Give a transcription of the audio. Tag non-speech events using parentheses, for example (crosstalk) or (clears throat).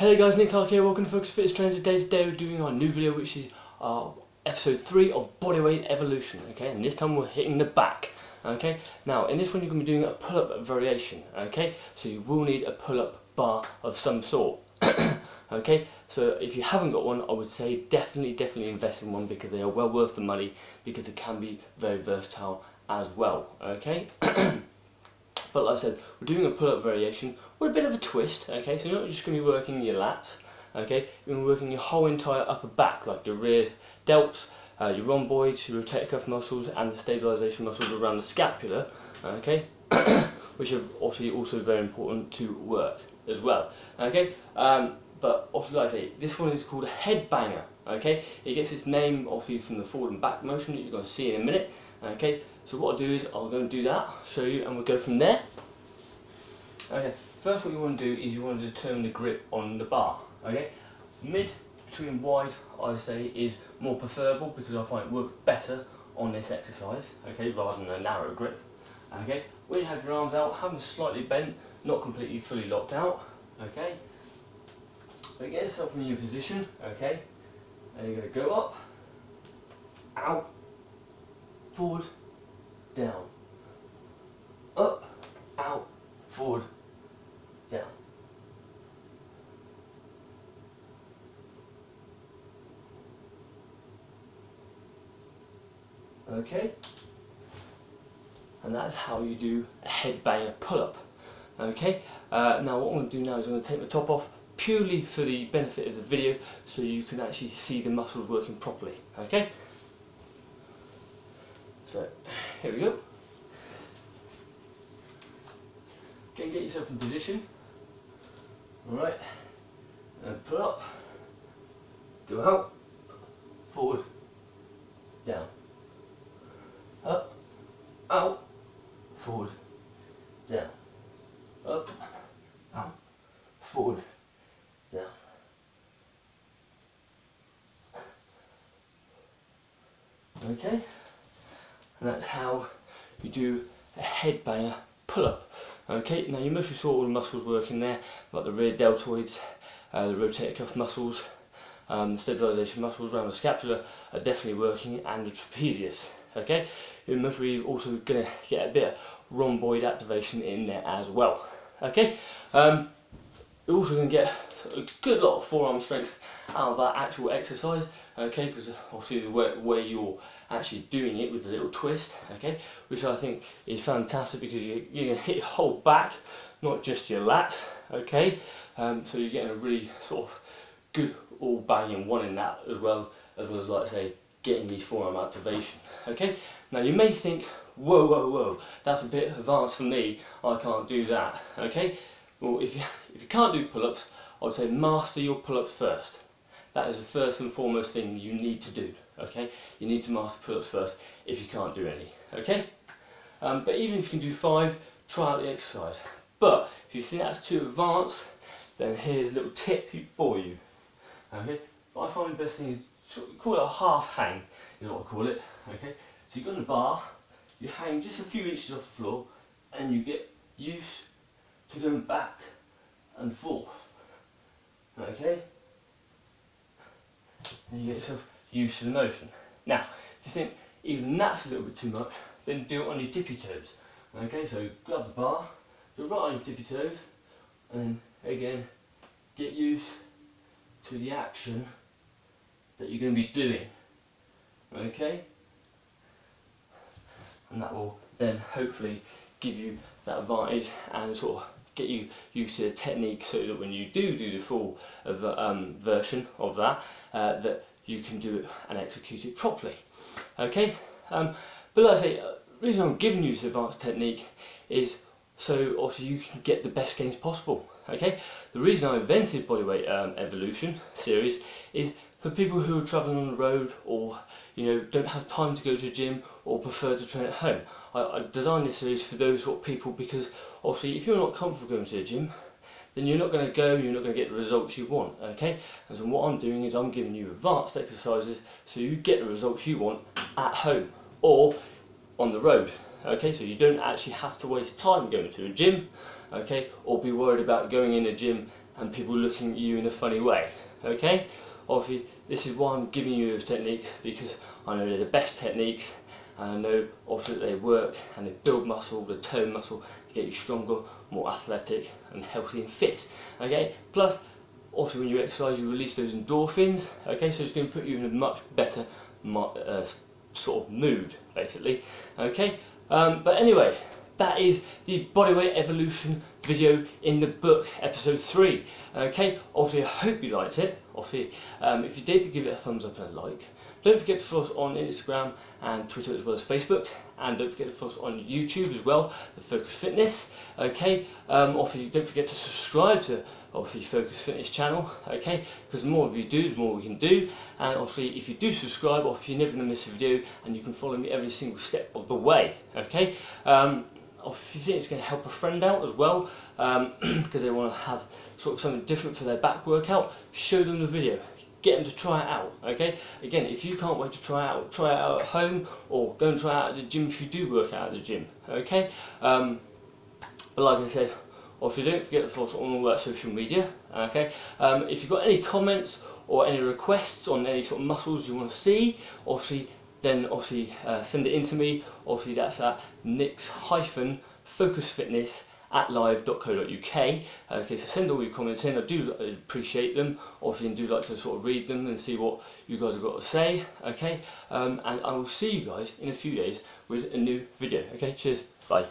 Hello guys, Nick Clark here, welcome to Focus Fitness Trends. Today, today we're doing our new video which is our episode 3 of Bodyweight Evolution, okay, and this time we're hitting the back, okay. Now in this one you're going to be doing a pull-up variation, okay, so you will need a pull-up bar of some sort, (coughs) okay, so if you haven't got one I would say definitely, definitely invest in one because they are well worth the money because they can be very versatile as well, okay. (coughs) But like I said, we're doing a pull-up variation with a bit of a twist, okay? So you're not just going to be working your lats, okay? You're going to be working your whole entire upper back, like your rear delts, uh, your rhomboids, your rotator cuff muscles, and the stabilization muscles around the scapula, okay? (coughs) Which are obviously also very important to work as well, okay? Um, but obviously, like I say, this one is called a headbanger, okay? It gets its name obviously from the forward and back motion that you're going to see in a minute, okay? So what I'll do is I'll go and do that, show you, and we'll go from there. Okay, first what you want to do is you want to determine the grip on the bar. Okay, mid between wide I say is more preferable because I find it works better on this exercise. Okay, rather than a narrow grip. Okay, when you have your arms out, have them slightly bent, not completely fully locked out. Okay, but get yourself in your position. Okay, and you're going to go up, out, forward, down, up, out, forward, down. Okay? And that's how you do a headbanger pull-up. Okay? Uh, now what I'm going to do now is I'm going to take the top off purely for the benefit of the video so you can actually see the muscles working properly. Okay? So, here we go. Okay, get yourself in position. Alright. And pull up. Go out. Forward. Down. Up. Out. Forward. Down. Up. Out. Forward. Down. Okay and that's how you do a headbanger pull-up. Okay, now you mostly saw all the muscles working there, like the rear deltoids, uh, the rotator cuff muscles, um, the stabilisation muscles around the scapula are definitely working, and the trapezius. Okay, you're mostly also going to get a bit of rhomboid activation in there as well. Okay, um, you're also going to get a good lot of forearm strength out of that actual exercise, okay, because obviously the way, way you're actually doing it with a little twist, okay, which I think is fantastic because you, you're going to hit your whole back, not just your lats, okay, um, so you're getting a really sort of good all banging one in that as well, as well as like I say, getting these forearm activation, okay. Now you may think, whoa, whoa, whoa, that's a bit advanced for me, I can't do that, okay. Well, if you, if you can't do pull-ups, I would say master your pull-ups first. That is the first and foremost thing you need to do, okay? You need to master pull-ups first if you can't do any, okay? Um, but even if you can do five, try out the exercise. But if you think that's too advanced, then here's a little tip for you, okay? What I find the best thing is, call it a half hang, is what I call it, okay? So you have got the bar, you hang just a few inches off the floor, and you get used to going back and forth. Okay? And you get yourself used to the motion. Now, if you think even that's a little bit too much, then do it on your tippy toes. Okay, so grab the bar, go right on your tippy toes, and again, get used to the action that you're going to be doing. Okay? And that will then hopefully give you that advantage and sort of get you used to the technique so that when you do do the full um, version of that, uh, that you can do it and execute it properly. Okay, um, but like I say, the reason I'm giving you this advanced technique is so obviously you can get the best gains possible. Okay, the reason I invented Bodyweight um, Evolution series is for people who are travelling on the road or you know don't have time to go to gym or prefer to train at home. I, I designed this series for those sort of people because obviously if you're not comfortable going to the gym then you're not going to go, you're not going to get the results you want, okay? And so what I'm doing is I'm giving you advanced exercises so you get the results you want at home or on the road, okay? So you don't actually have to waste time going to a gym, okay? Or be worried about going in a gym and people looking at you in a funny way. Okay, obviously this is why I'm giving you those techniques because I know they're the best techniques and I know obviously they work and they build muscle, they tone muscle to get you stronger, more athletic and healthy and fit. Okay, plus obviously when you exercise you release those endorphins, okay, so it's going to put you in a much better uh, sort of mood basically, okay. Um, but anyway, that is the bodyweight evolution video in the book, episode 3. Okay, obviously I hope you liked it. Obviously, um, if you did, give it a thumbs up and a like. Don't forget to follow us on Instagram and Twitter as well as Facebook. And don't forget to follow us on YouTube as well, the Focus Fitness. Okay, um, obviously don't forget to subscribe to obviously Focus Fitness channel. Okay, because the more of you do, the more we can do. And obviously if you do subscribe, obviously you're never going to miss a video and you can follow me every single step of the way. Okay. Um, if you think it's going to help a friend out as well um, (clears throat) because they want to have sort of something different for their back workout show them the video get them to try it out okay? Again if you can't wait to try it out try it out at home or go and try it out at the gym if you do work out at the gym okay? Um, but like I said obviously don't forget to follow us on all that social media okay? Um, if you've got any comments or any requests on any sort of muscles you want to see obviously then obviously uh, send it in to me. Obviously that's at nix hyphen focus fitness at live.co.uk. Okay, so send all your comments in. I do appreciate them. Obviously, I do like to sort of read them and see what you guys have got to say. Okay, um, and I will see you guys in a few days with a new video. Okay, cheers. Bye.